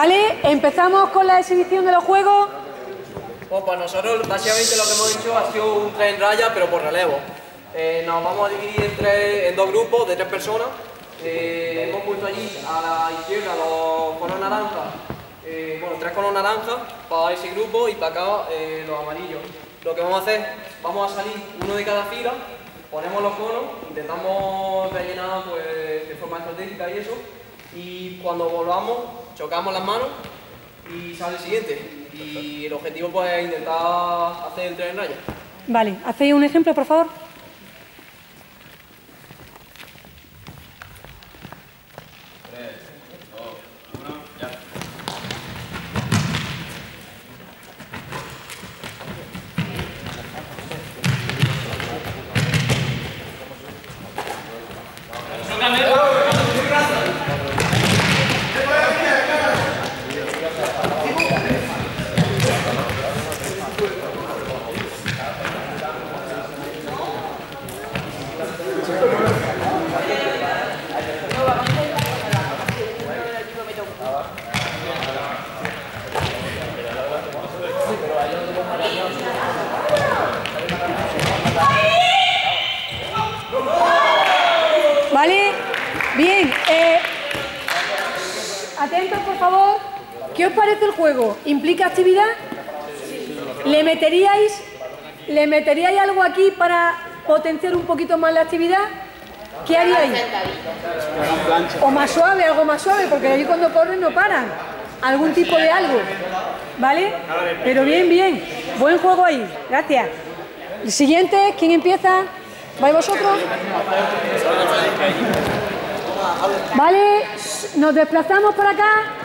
¿Vale? Empezamos con la exhibición de los juegos. Bueno, pues nosotros básicamente lo que hemos hecho ha sido un tren en raya, pero por relevo. Eh, nos vamos a dividir en, dos grupos de tres personas. Eh, hemos puesto allí a la izquierda los conos naranjas, eh, bueno, tres conos naranjas para ese grupo y para acá los amarillos. Lo que vamos a hacer, vamos a salir uno de cada fila, ponemos los conos, intentamos rellenar pues, de forma estratégica y eso, y cuando volvamos chocamos las manos y sale el siguiente. Y el objetivo pues es intentar hacer el tren en raya. Vale, ¿hacéis un ejemplo, por favor? Bien. eh, atentos, por favor. ¿Qué os parece el juego? ¿Implica actividad? ¿Le meteríais, ¿Le meteríais algo aquí para potenciar un poquito más la actividad? ¿Qué haríais? O más suave, algo más suave, porque ahí cuando corren no paran. Algún tipo de algo. ¿Vale? Pero bien, bien. Buen juego ahí. Gracias. El siguiente, ¿quién empieza? ¿Vais vosotros? Vale, nos desplazamos por acá.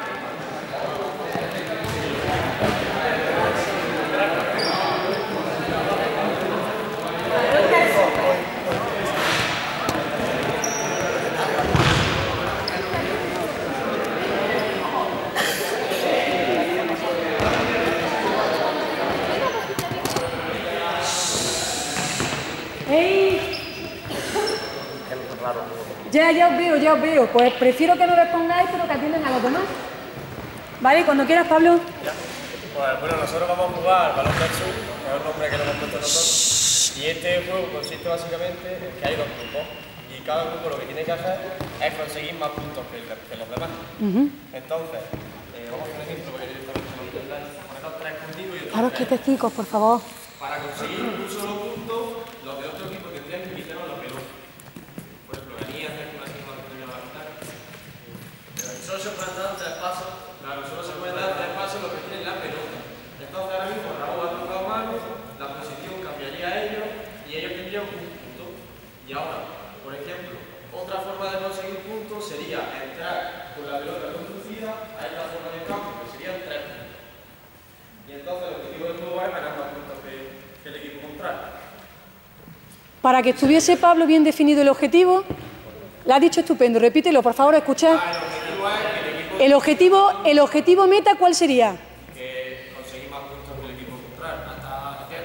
¡Ey! Ya, ya os veo, ya os veo. Pues prefiero que no les pongáis, pero que atiendan a los demás. ¿Vale? Cuando quieras, Pablo. Pues bueno, nosotros vamos a jugar balón versus, que es el nombre que le hemos puesto nosotros. Y este juego consiste básicamente en que hay dos grupos. Y cada grupo lo que tiene que hacer es conseguir más puntos que, el- que los demás. Entonces, eh, vamos a hacer un ejemplo porque directamente lo entendáis. Ponemos tres contigo y otros Claro, tres. quietecicos, por favor. Para conseguir un solo punto, los de otro equipo tendrían que quitarnos la pelota. Por ejemplo, venía a hacer una segunda que tenía la mitad. Solo se pueden dar tres pasos. Claro, solo se pueden dar tres pasos los que tienen la pelota. Entonces ahora mismo Raúl ha tocado mano, la posición cambiaría a ellos y ellos tendrían un punto. Y ahora, por ejemplo, otra forma de conseguir puntos sería entrar con la pelota conducida a la zona del campo, que serían tres puntos. Y entonces el objetivo del juego es ganar más puntos que, que el equipo contrario. Para que estuviese Pablo bien definido el objetivo, lo ha dicho estupendo. Repítelo, por favor, escuchad. El objetivo, el objetivo meta, ¿cuál sería? que conseguir más puntos que el equipo contrario. Hasta 100,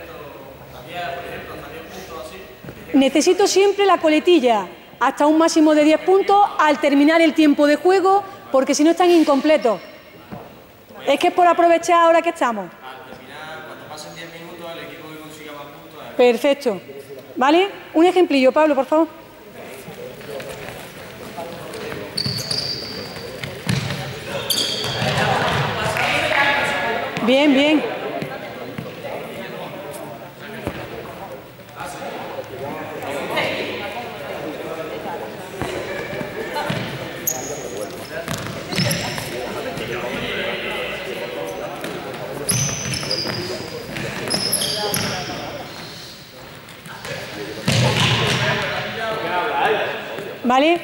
hasta 10, por ejemplo, hasta 10 puntos así. Necesito siempre la coletilla, hasta un máximo de 10 puntos al terminar el tiempo de juego, porque si no están incompletos. Es que es por aprovechar ahora que estamos. Al terminar, cuando pasen 10 minutos, el equipo que consiga más puntos Perfecto. ¿Vale? Un ejemplillo, Pablo, por favor. Bien, bien. ¿Vale?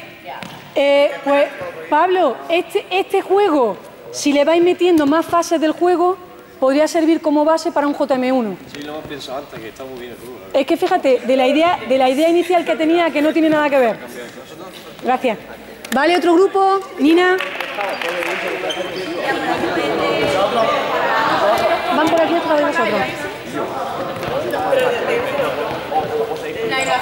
Eh, pues, Pablo, este, este juego, si le vais metiendo más fases del juego, podría servir como base para un JM1. Sí, lo hemos pensado antes, que está muy bien el juego. Es que fíjate, de la idea, de la idea inicial que tenía, que no tiene nada que ver. Gracias. Vale, otro grupo, Nina. Van por aquí otra vez vosotros.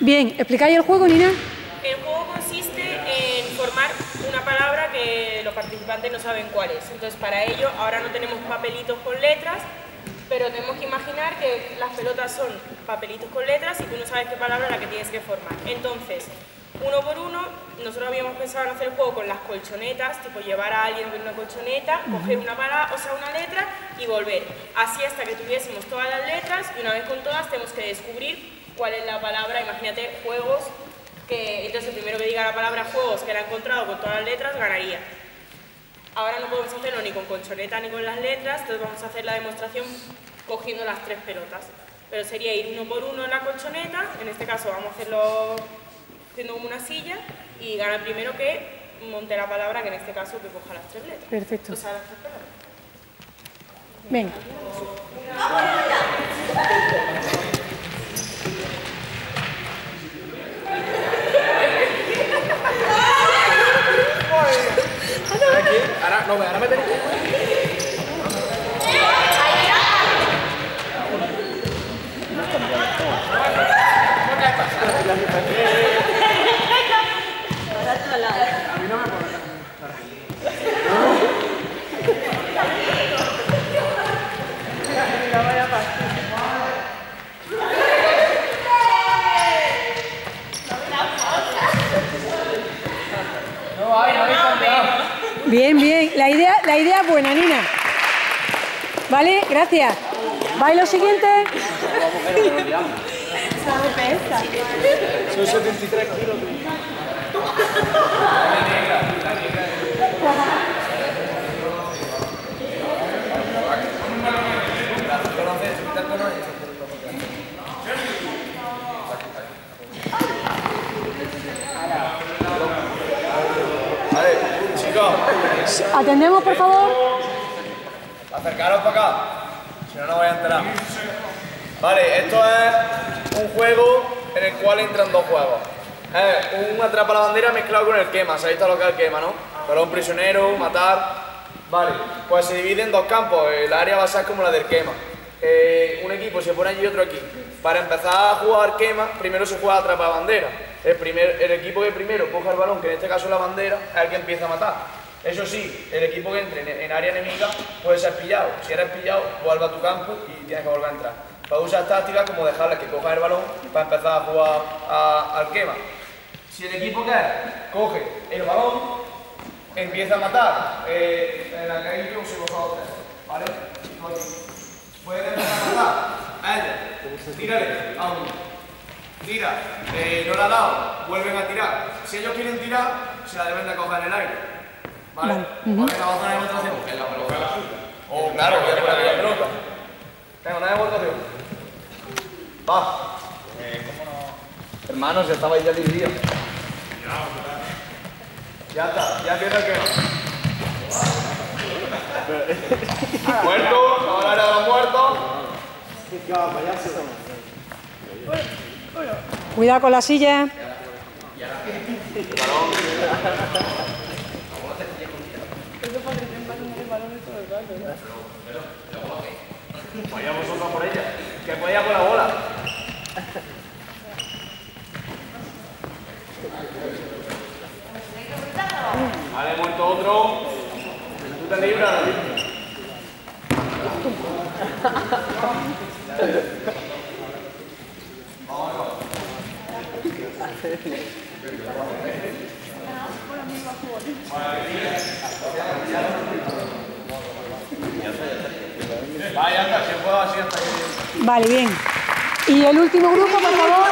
Bien, ¿explicáis el juego, Nina? El juego consiste en formar una palabra que los participantes no saben cuál es. Entonces, para ello, ahora no tenemos papelitos con letras, pero tenemos que imaginar que las pelotas son papelitos con letras y tú no sabes qué palabra es la que tienes que formar. Entonces, uno por uno, nosotros habíamos pensado en hacer el juego con las colchonetas, tipo llevar a alguien con una colchoneta, coger una palabra, o sea, una letra y volver. Así hasta que tuviésemos todas las letras y una vez con todas tenemos que descubrir cuál es la palabra, imagínate, juegos, que entonces el primero que diga la palabra juegos que la ha encontrado con todas las letras ganaría. Ahora no podemos hacerlo ni con colchoneta ni con las letras, entonces vamos a hacer la demostración cogiendo las tres pelotas. Pero sería ir uno por uno en la colchoneta, en este caso vamos a hacerlo haciendo como una silla y gana el primero que monte la palabra, que en este caso que coja las tres letras. Perfecto. O sea, las tres palabras. Venga. Ahora, no, ahora me tengo. Bien, bien. La idea, la idea es buena, Nina. ¿Vale? Gracias. ¿Va lo siguiente? Son 73 kilos. Atendemos, por favor. Acercaros para acá, si no, no voy a enterar. Vale, esto es un juego en el cual entran dos juegos. Es un atrapa la bandera mezclado con el quema, ¿sabéis todo lo que es el quema, no? Pero un prisionero, matar. Vale, pues se divide en dos campos, el área va a ser como la del quema. Eh, un equipo se pone allí y otro aquí. Para empezar a jugar quema, primero se juega atrapa bandera. El, primer, el equipo que primero coja el balón, que en este caso es la bandera, es el que empieza a matar. Eso sí, el equipo que entre en, área enemiga puede ser pillado. Si eres pillado, vuelve a tu campo y tienes que volver a entrar. Para usar tácticas como dejarles que cojan el balón para empezar a jugar a- al quema. Si el equipo que coge el balón, empieza a matar. Eh, en la calle vosotros tres, ¿vale? Puedes empezar a matar ella. Tírale a uno. Tira, eh, no la ha dado, vuelven a tirar. Si ellos quieren tirar, se la deben de coger en el aire. ¿Vale? Otra demostración. En la pelota. Oh, claro, voy a poner la pelota. Venga, una demostración. Va. Hermanos, estabais ya divididos. Ya está, ya empieza el quema. Muerto, ahora era los muertos. Cuidado con la silla. Vaya vosotros por ella, que podía por la bola. Vale, muerto otro. Tú te libras, David. Vaya, anda, si juego así hasta que... Vale, bien. Y el último grupo, por favor.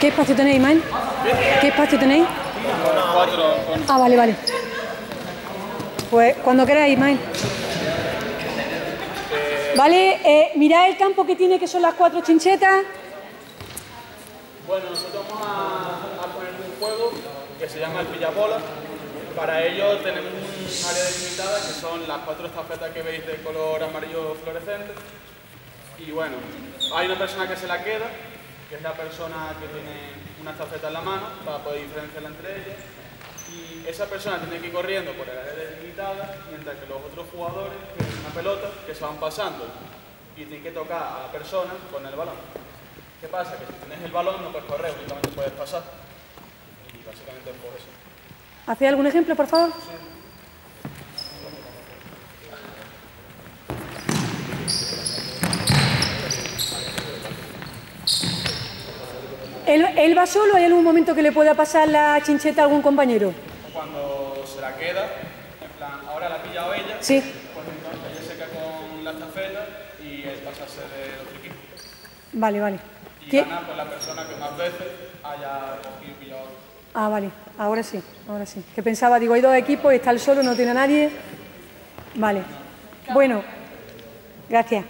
¿Qué espacio tenéis, Man? ¿Qué espacio tenéis? Ah, vale, vale. Pues cuando queráis, Man. Vale, eh, mirad el campo que tiene, que son las cuatro chinchetas. Bueno, nosotros vamos a, a poner un juego que se llama el pillabola. Para ello tenemos un área delimitada que son las cuatro estafetas que veis de color amarillo fluorescente. Y bueno, hay una persona que se la queda, que es la persona que tiene una estafeta en la mano para poder diferenciarla entre ellas. y esa persona tiene que ir corriendo por el área delimitada, mientras que los otros jugadores tienen una pelota que se van pasando y tienen que tocar a la persona con el balón. ¿Qué pasa? Que si tienes el balón no puedes correr, únicamente puedes pasar. Y básicamente es por eso. ¿Hace algún ejemplo, por favor? ¿Él, ¿Él va solo o hay algún momento que le pueda pasar la chincheta a algún compañero? Cuando se la queda, en plan, ahora la ha pillado ella, Sí. pues entonces ella se queda con la estafeta y es pasarse del otro equipo. Vale, vale. Y ¿Qué? pues la persona que más veces haya cogido y pillado. Ah, vale. Ahora sí, ahora sí. Que pensaba, digo, hay dos equipos, está el solo, no tiene a nadie. Vale. Bueno, gracias.